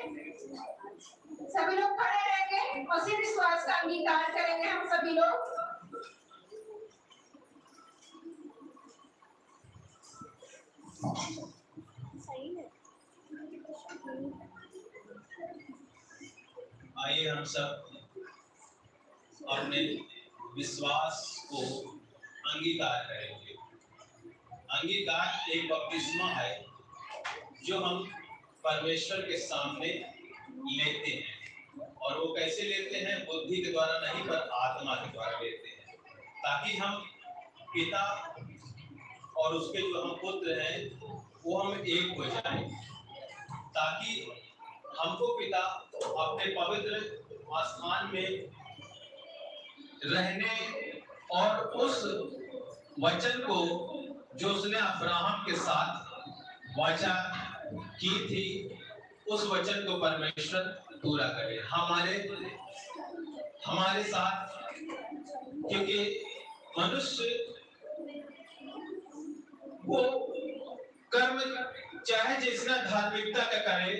सभी लोग खड़े रहेंगे उसी विश्वास का अंगीकार करेंगे हम सभी लोग। आइए हम सब अपने विश्वास को अंगीकार करेंगे। अंगीकार एक बपतिस्मा है जो हम परमेश्वर के सामने लेते हैं। और वो कैसे लेते हैं? बुद्धि के द्वारा नहीं, पर आत्मा के द्वारा लेते हैं। ताकि हम पिता और उसके जो हम पुत्र हैं, वो हम एक हो जाएँ। ताकि हमको पिता अपने पवित्र स्थान में रहने और उस वचन को, जो उसने अब्राहम के साथ वाचा की थी, उस वचन को परमेश्वर पूरा करे। हमारे हमारे साथ, क्योंकि मनुष्य वो कर्म, चाहे जितना धार्मिकता का करे,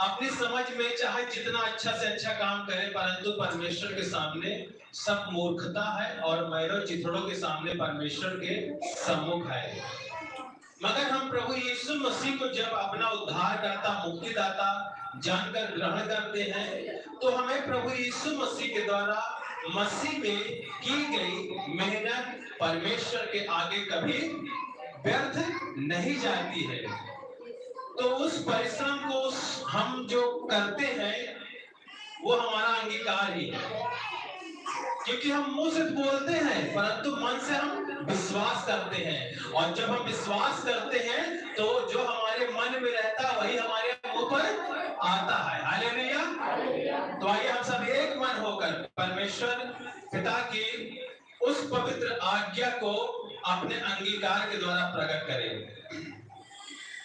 अपनी समझ में चाहे जितना अच्छा से अच्छा काम करे, परंतु परमेश्वर के सामने सब मूर्खता है और मैरो चिथड़ों के सामने परमेश्वर के सम्मुख है। मगर हम प्रभु यीशु जब अपना उद्धारदाता, मुक्तिदाता जानकर ग्रहण करते हैं तो हमें प्रभु यीशु मसीह के द्वारा, मसीह में की गई मेहनत परमेश्वर के आगे कभी व्यर्थ नहीं जाती है। तो उस परिश्रम को हम जो करते हैं, वो हमारा अंगीकार ही है। क्योंकि हम मुँह से बोलते हैं, परंतु मन से हम विश्वास करते हैं। और जब हम विश्वास करते हैं में रहता है वही हमारे मुँह पर आता है। हालेलुया। तो आइए हम सब एक मन होकर परमेश्वर पिता की उस पवित्र आज्ञा को अपने अंगीकार के द्वारा प्रकट करें।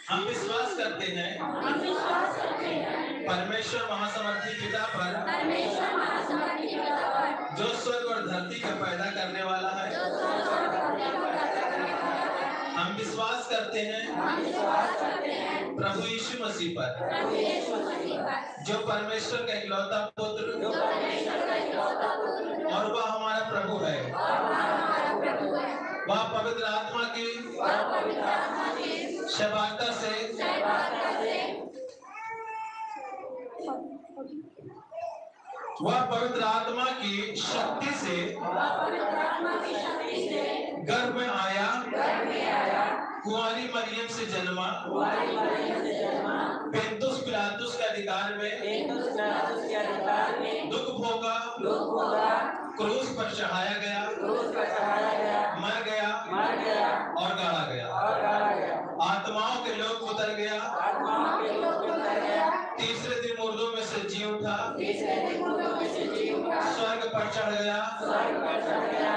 हम विश्वास करते हैं। हम विश्वास करते हैं। परमेश्वर महासमर्थी पिता पर परमेश्वर महासमर्थी पिता पर जो स्वर्ग और धरती का पैदा करने वाला जो स्वर्ग और धरती को पैदा करने वाला है। हम विश्वास करते हैं। हम विश्वास करते हैं। प्रभु यीशु मसीह पर। जो परमेश्वर का इकलौता पुत्र और वह हमारा प्रभु है। वह पवित्र आत्मा की शबाकता से। वह पवित्र आत्मा की शक्ति से गर्भ में गर्भ में कुंवारी मरियम से जन्मा। कुंवारी मरियम से जन्मा। पेंतुस पिलातुस के अधिकार में। पेंतुस पिलातुस के अधिकार में। दुख भोगा। दुख होगा क्रूस पर चढ़ाया गया। क्रूस पर चढ़ाया गया। मर गया। मर गया। और गाड़ा गया। और गाड़ा गया। आत्माओं के लोक उतर गया। आत्माओं के लोक उतर गया। तीसरे दिन मुर्दों में से जी उठा। तीसरे दिन मुर्दों में से जी उठा। स्वर्ग पर चढ़ गया। स्वर्ग पर चढ़ गया।